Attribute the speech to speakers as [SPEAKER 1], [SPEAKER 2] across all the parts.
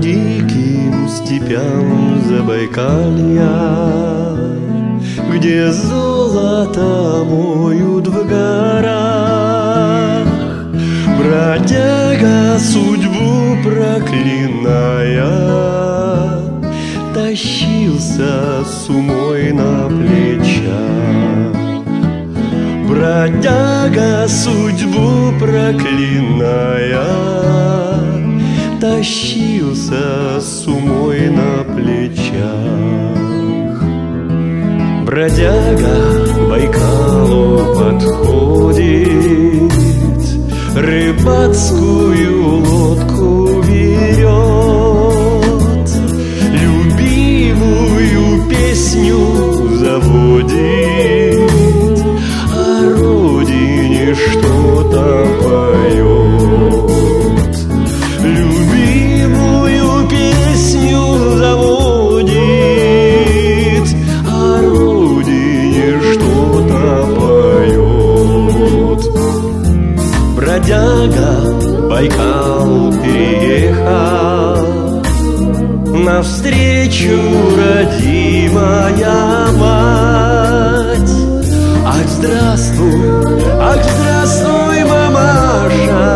[SPEAKER 1] диким степям Забайкалья, Где золото моют в горах, Бродяга судьбу проклиная, Тащился с умой на плечах. Бродяга судьбу проклиная, Тащился с умой на плечах. Бродяга Байкалу подходит, Рыбацкую лодку берет, Любимую песню заводит, Байкал переехал. Навстречу родимая мать. Ах, здравствуй, ах, здравствуй, мамаша.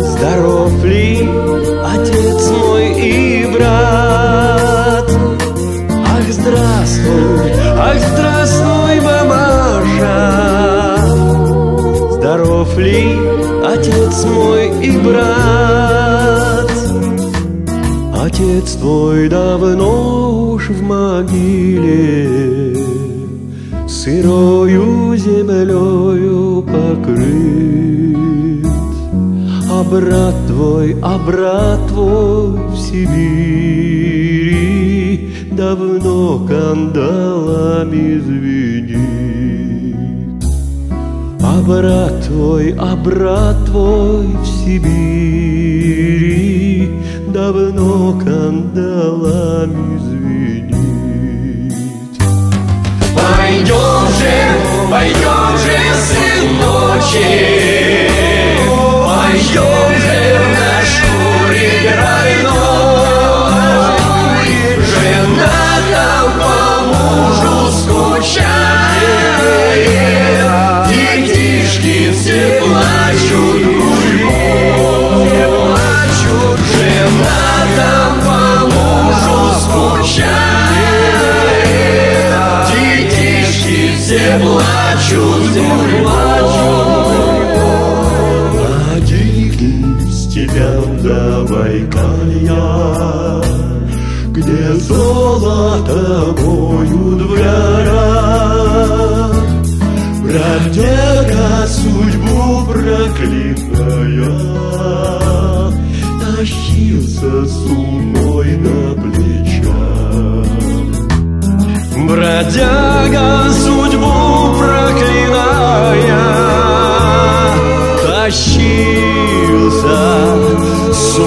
[SPEAKER 1] Здоров ли отец мой и брат? Ах, здравствуй, ах, здравствуй, мамаша. Здоров ли отец мой и брат? Отец твой давно уж в могиле, Сырою землею покрыт. А брат твой, а брат твой в Сибири Давно кандалами звенит. Брат твой, а брат твой в Сибири Давно кандалами звенит.
[SPEAKER 2] Пойдем же, пойдем же, сыночек, Пойдем Детишки все плачут, все
[SPEAKER 1] По диким степям до Байкалья, Где золото моют в горах, судьбу проклиная, Тащился с умой на плечах. Бродяга судьбу проклиная Тащился с